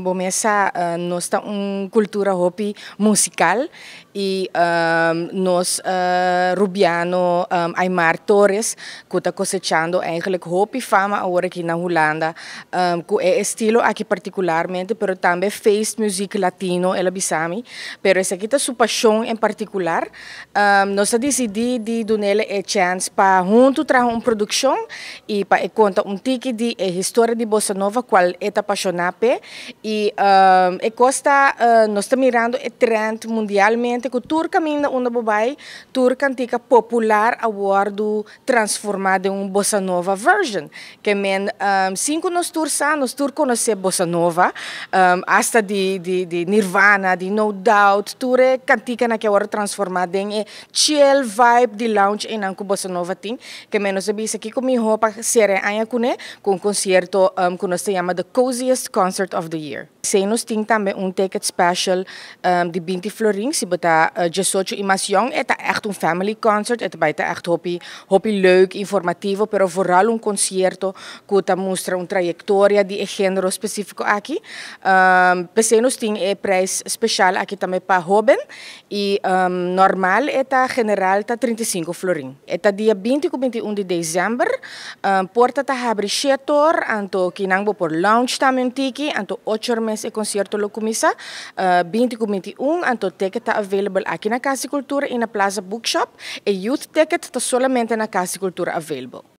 Bomessa uh, nós está uma cultura hopi musical e um, nós uh, Rubiano um, Aymar Torres que está cosechando eigenlijk hopi fama agora aqui na Holanda um, que é estilo aqui particularmente pero também fez música latino ela bisami pero essa aqui está sua paixão em particular. Um, nós decidi de dar a chance para junto trazer uma produção e para contar um tique de história de bossa nova qual é apaixonada e uh, e costa uh, nós estamos mirando o trend mundialmente que o tour caminha uma bobai tour cantica popular awardo transformado em uma bossa nova version que men um, cinco nos tour sa nos tour conhecer bossa nova um, hasta de, de, de Nirvana de No Doubt tour cantica que agora transformada em chill vibe de lounge em anco bossa nova tem que men nós sabia aqui com minha roupa ser anya com com um concerto um, que nós chama The Coziest Concert of the Year Senos tem também um ticket special um, de 20 florin. Se beta uh, 18 e mais jong. Het is echt een family concert. Het is echt hoppie, hoppie leuk, informativo, pero vooral un concerto que mostra uma trajetória de género específico aqui. Um, Senos tem um preço especial aqui também para jovem e um, normal é general tá 35 florin. É dia 20 e 21 de dezembro. Um, porta tá abre setor, anto kinangbo por lounge também tiki, anto 8 mes e concerto lo começa uh, 20 e 21 anto ticket está available aqui na Casa Cultura e na Plaza Bookshop e youth ticket está solamente na Casa Cultura available